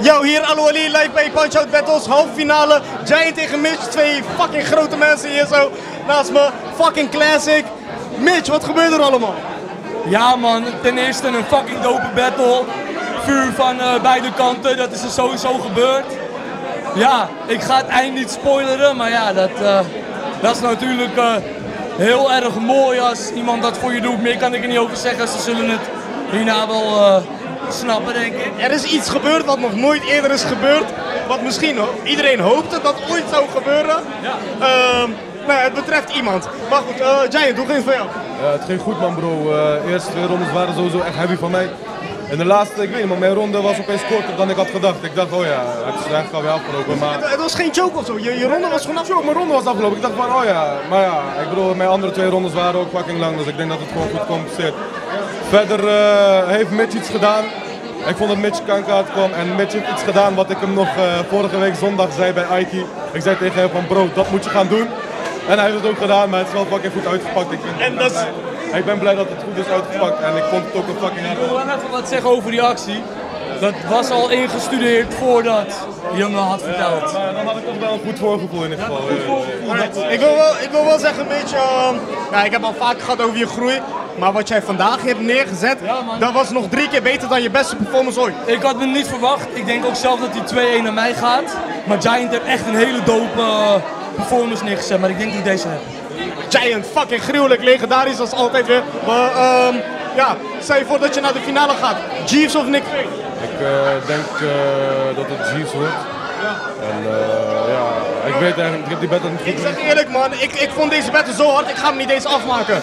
Yo, hier Alo Ali, live bij Punch Out Battles, halve finale. Giant tegen Mitch, twee fucking grote mensen hier zo naast me. Fucking classic. Mitch, wat gebeurt er allemaal? Ja man, ten eerste een fucking dope battle. Vuur van eh, beide kanten, dat is er sowieso gebeurd. Ja, ik ga het eind niet spoileren, maar ja, dat, eh, dat is natuurlijk eh, heel erg mooi als iemand dat voor je doet. Meer kan ik er niet over zeggen, ze zullen het hierna wel eh, snappen denk ik. Er is iets gebeurd wat nog nooit eerder is gebeurd. Wat misschien iedereen hoopte dat ooit zou gebeuren. Ja. Ehm, nou, het betreft iemand. Maar goed, eh, Giant, hoe ging het voor jou? Ja, het ging goed man bro. Eh, eerste twee rondes waren sowieso echt heavy van mij. En de laatste, ik weet niet, maar mijn ronde was opeens korter dan ik had gedacht. Ik dacht, oh ja, het is eigenlijk alweer afgelopen. Maar Het, het was geen joke of zo, je, je ronde was gewoon af. zo, mijn ronde was afgelopen. Ik dacht van, oh ja, maar ja, ik bedoel, mijn andere twee rondes waren ook fucking lang. Dus ik denk dat het gewoon goed compenseert. Verder eh, heeft Mitch iets gedaan. Ik vond dat Mitch kanker kwam en Mitch heeft iets gedaan wat ik hem nog eh, vorige week zondag zei bij Aiki. Ik zei tegen hem van bro, dat moet je gaan doen. En hij heeft het ook gedaan, maar het is wel fucking goed uitgepakt. Ik, vind, En dat is- ik ben blij dat het goed is uitgepakt en ik vond het ook een fucking Ik wil wel even wat zeggen over die actie. Dat was al ingestudeerd voordat je me had verteld. Maar dan had ik toch wel een goed voorgevoel in ieder geval. Ik wil wel, ik wil wel zeggen, een beetje. ja, ik heb al vaak gehad over je groei. Maar wat jij vandaag hebt neergezet, Ja, dat was nog drie keer beter dan je beste performance ooit. Ik had het niet verwacht. Ik denk ook zelf dat die 2-1 naar mij gaat. Maar Giant heeft echt een hele dope eh, performance neergezet. Maar ik denk dat ik deze heb. Giant, fucking gruwelijk, legendarisch als altijd weer. Maar ehm, ja, stel je voor dat je naar de finale gaat. Jeeves of Nick? Ik eh, denk eh, dat het Jeeves wordt. En eh, ja, ik weet eigenlijk, ik heb die battle niet Ik goed zeg eerlijk man, ik, ik vond deze battle zo hard, ik ga hem niet eens afmaken.